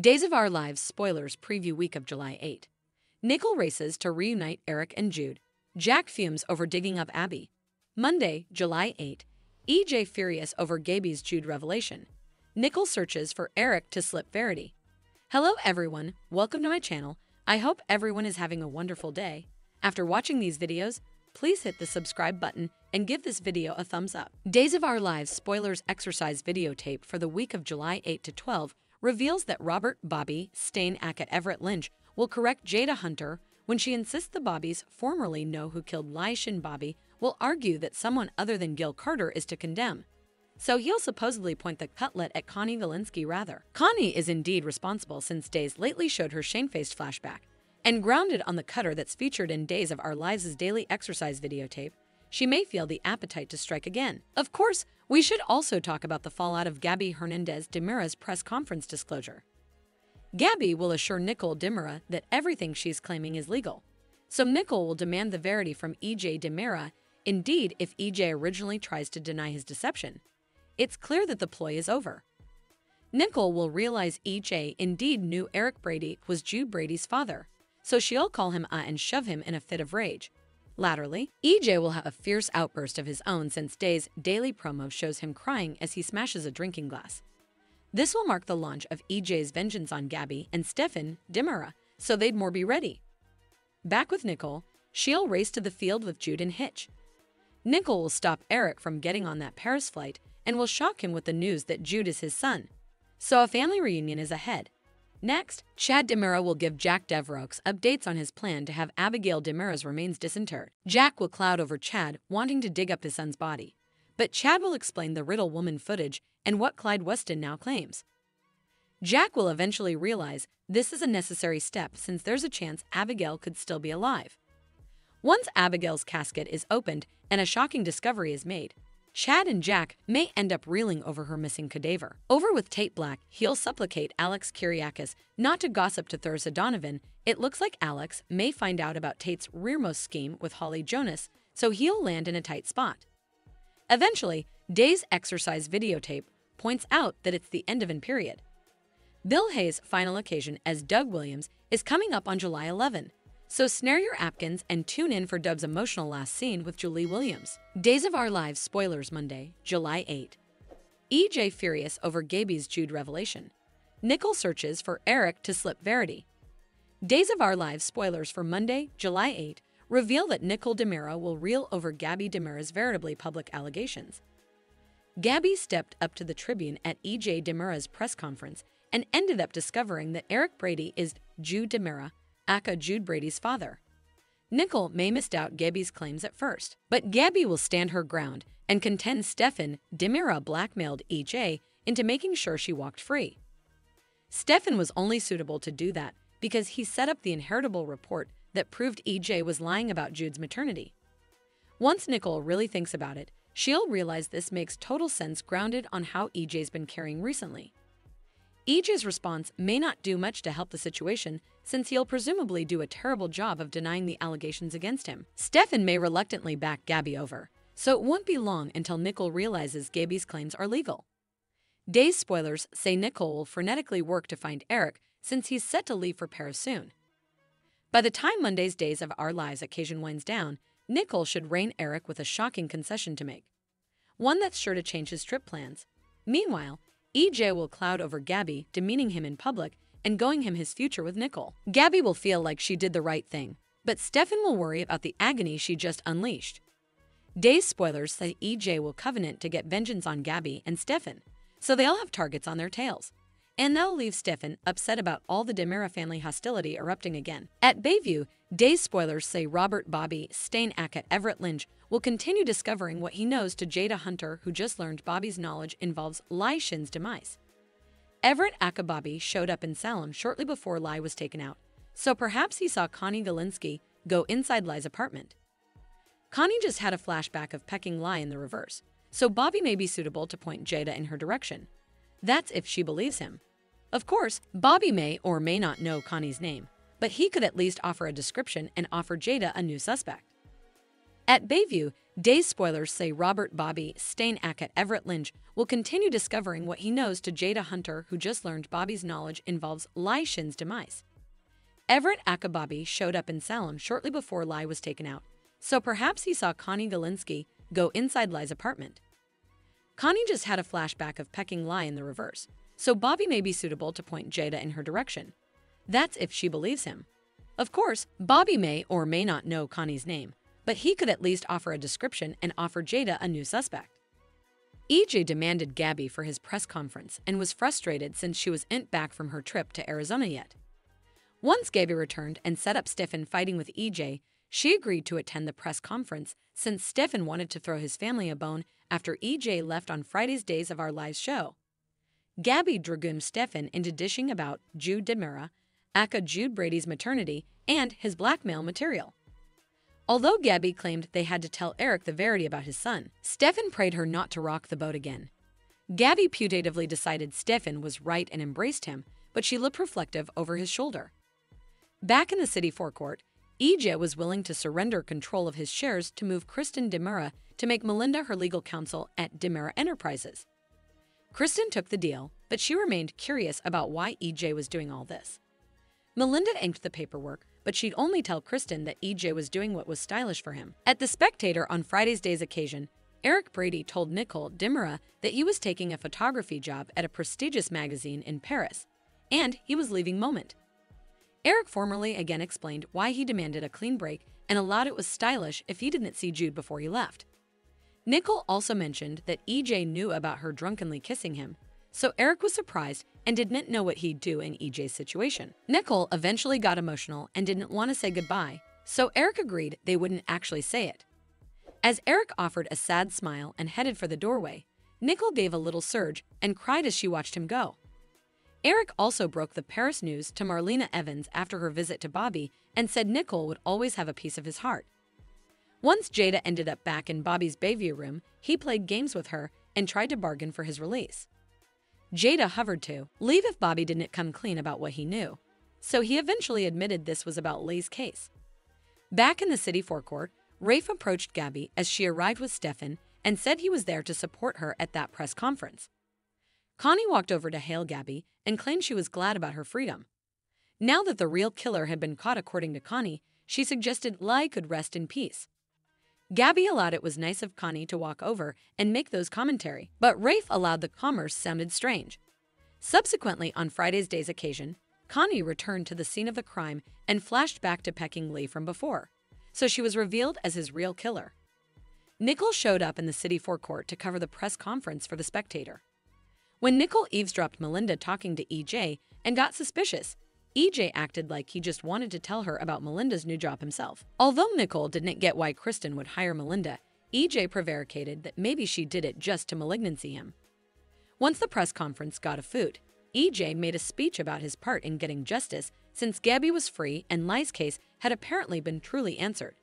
Days of Our Lives spoilers preview week of July 8. Nicole races to reunite Eric and Jude. Jack fumes over digging up Abby. Monday, July 8. EJ furious over Gaby's Jude revelation. Nicole searches for Eric to slip Verity. Hello everyone, welcome to my channel. I hope everyone is having a wonderful day. After watching these videos, please hit the subscribe button and give this video a thumbs up. Days of Our Lives spoilers exercise videotape for the week of July 8 to 12 reveals that Robert Bobby Stane Ackett Everett Lynch will correct Jada Hunter when she insists the Bobbies formerly know who killed Lai Shin Bobby will argue that someone other than Gil Carter is to condemn. So he'll supposedly point the cutlet at Connie Galinsky rather. Connie is indeed responsible since Days lately showed her shamefaced flashback. And grounded on the cutter that's featured in Days of Our Lives' daily exercise videotape, she may feel the appetite to strike again. Of course, we should also talk about the fallout of Gabby Hernandez DiMera's press conference disclosure. Gabby will assure Nicole DiMera that everything she's claiming is legal. So Nicole will demand the verity from EJ DiMera. Indeed, if EJ originally tries to deny his deception, it's clear that the ploy is over. Nicole will realize EJ indeed knew Eric Brady was Jude Brady's father, so she'll call him a and shove him in a fit of rage. Latterly, EJ will have a fierce outburst of his own since Day's daily promo shows him crying as he smashes a drinking glass. This will mark the launch of EJ's vengeance on Gabby and Stefan DiMera, so they'd more be ready. Back with Nicole, she'll race to the field with Jude and Hitch. Nicole will stop Eric from getting on that Paris flight and will shock him with the news that Jude is his son. So a family reunion is ahead. Next, Chad DiMera will give Jack Devereaux updates on his plan to have Abigail DiMera's remains disinterred. Jack will cloud over Chad, wanting to dig up his son's body. But Chad will explain the Riddle woman footage and what Clyde Weston now claims. Jack will eventually realize this is a necessary step since there's a chance Abigail could still be alive. Once Abigail's casket is opened and a shocking discovery is made, Chad and Jack may end up reeling over her missing cadaver. Over with Tate Black, he'll supplicate Alex Kiriakis not to gossip to Theresa Donovan. It looks like Alex may find out about Tate's rearmost scheme with Holly Jonas, so he'll land in a tight spot. Eventually, Day's exercise videotape points out that it's the end of an period. Bill Hayes' final occasion as Doug Williams is coming up on July 11, so snare your Apkins and tune in for Doug's emotional last scene with Julie Williams. Days of Our Lives spoilers Monday, July 8. EJ furious over Gaby's Jude revelation. Nicole searches for Eric to slip Verity. Days of Our Lives spoilers for Monday, July 8 reveal that Nicole DiMera will reel over Gabby DiMera's veritably public allegations. Gabby stepped up to the Tribune at EJ DiMera's press conference and ended up discovering that Eric Brady is Jude DiMera, aka Jude Brady's father. Nicole may misdoubt Gabby's claims at first, but Gabby will stand her ground and contend Stefan DiMera blackmailed EJ into making sure she walked free. Stefan was only suitable to do that because he set up the inheritable report that proved EJ was lying about Jude's maternity. Once Nicole really thinks about it, she'll realize this makes total sense grounded on how EJ's been carrying recently. EJ's response may not do much to help the situation since he'll presumably do a terrible job of denying the allegations against him. Stefan may reluctantly back Gabby over, so it won't be long until Nicole realizes Gabby's claims are legal. Day's spoilers say Nicole will frenetically work to find Eric since he's set to leave for Paris soon. By the time Monday's Days of Our Lives occasion winds down, Nicole should rein Eric with a shocking concession to make. One that's sure to change his trip plans. Meanwhile, EJ will cloud over Gabby, demeaning him in public and going him his future with Nicole. Gabby will feel like she did the right thing, but Stefan will worry about the agony she just unleashed. Day's spoilers say EJ will covenant to get vengeance on Gabby and Stefan, so they all have targets on their tails and they'll leave Stefan upset about all the DiMera family hostility erupting again. At Bayview, Day's spoilers say Robert Bobby Stane Ackett Everett Lynch will continue discovering what he knows to Jada Hunter, who just learned Bobby's knowledge involves Lai Shin's demise. Everett Aka Bobby showed up in Salem shortly before Lai was taken out, so perhaps he saw Connie Galinsky go inside Lai's apartment. Connie just had a flashback of pecking Lai in the reverse, so Bobby may be suitable to point Jada in her direction. That's if she believes him. Of course, Bobby may or may not know Connie's name, but he could at least offer a description and offer Jada a new suspect. At Bayview, Days spoilers say Robert Bobby Stayne-Ackett Everett Lynch will continue discovering what he knows to Jada Hunter, who just learned Bobby's knowledge involves Lai Shin's demise. Everett Bobby showed up in Salem shortly before Lai was taken out, so perhaps he saw Connie Galinsky go inside Lai's apartment. Connie just had a flashback of pecking Lai in the reverse, so Bobby may be suitable to point Jada in her direction. That's if she believes him. Of course, Bobby may or may not know Connie's name, but he could at least offer a description and offer Jada a new suspect. EJ demanded Gabby for his press conference and was frustrated since she was int back from her trip to Arizona yet. Once Gabby returned and set up Stefan fighting with EJ, she agreed to attend the press conference since Stefan wanted to throw his family a bone after EJ left on Friday's Days of Our Lives show. Gabby dragooned Stefan into dishing about Jude DiMera, aka Jude Brady's maternity, and his blackmail material. Although Gabby claimed they had to tell Eric the verity about his son, Stefan prayed her not to rock the boat again. Gabby putatively decided Stefan was right and embraced him, but she looked reflective over his shoulder. Back in the city forecourt, EJ was willing to surrender control of his shares to move Kristen DiMera to make Melinda her legal counsel at DiMera Enterprises. Kristen took the deal, but she remained curious about why EJ was doing all this. Melinda inked the paperwork, but she'd only tell Kristen that EJ was doing what was stylish for him. At The Spectator on Friday's Day's occasion, Eric Brady told Nicole DiMera that he was taking a photography job at a prestigious magazine in Paris, and he was leaving Moment. Eric formally again explained why he demanded a clean break and allowed it was stylish if he didn't see Jude before he left. Nicole also mentioned that EJ knew about her drunkenly kissing him, so Eric was surprised and didn't know what he'd do in EJ's situation. Nicole eventually got emotional and didn't want to say goodbye, so Eric agreed they wouldn't actually say it. As Eric offered a sad smile and headed for the doorway, Nicole gave a little surge and cried as she watched him go. Eric also broke the Paris news to Marlena Evans after her visit to Bobby and said Nicole would always have a piece of his heart. Once Jada ended up back in Bobby's Bayview room, he played games with her and tried to bargain for his release. Jada hovered to leave if Bobby didn't come clean about what he knew, so he eventually admitted this was about Lay's case. Back in the city forecourt, Rafe approached Gabby as she arrived with Stefan and said he was there to support her at that press conference. Connie walked over to hail Gabby and claimed she was glad about her freedom. Now that the real killer had been caught according to Connie, she suggested Lai could rest in peace. Gabby allowed it was nice of Connie to walk over and make those commentary, but Rafe allowed the commerce sounded strange. Subsequently, on Friday's day's occasion, Connie returned to the scene of the crime and flashed back to pecking Lee from before, so she was revealed as his real killer. Nicole showed up in the city forecourt to cover the press conference for The Spectator. When Nicole eavesdropped Melinda talking to EJ and got suspicious, EJ acted like he just wanted to tell her about Melinda's new job himself. Although Nicole didn't get why Kristen would hire Melinda, EJ prevaricated that maybe she did it just to malignancy him. Once the press conference got a foot, EJ made a speech about his part in getting justice since Gabby was free and Lai's case had apparently been truly answered.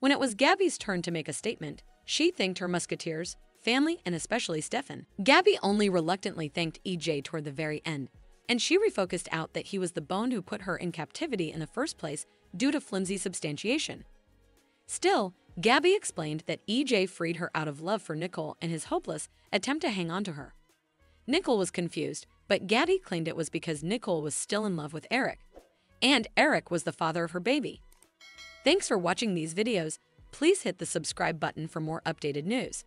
When it was Gabby's turn to make a statement, she thanked her musketeers family, and especially Stefan. Gabby only reluctantly thanked EJ toward the very end, and she refocused out that he was the bone who put her in captivity in the first place due to flimsy substantiation. Still, Gabby explained that EJ freed her out of love for Nicole and his hopeless attempt to hang on to her. Nicole was confused, but Gabby claimed it was because Nicole was still in love with Eric, and Eric was the father of her baby. Thanks for watching these videos. Please hit the subscribe button for more updated news.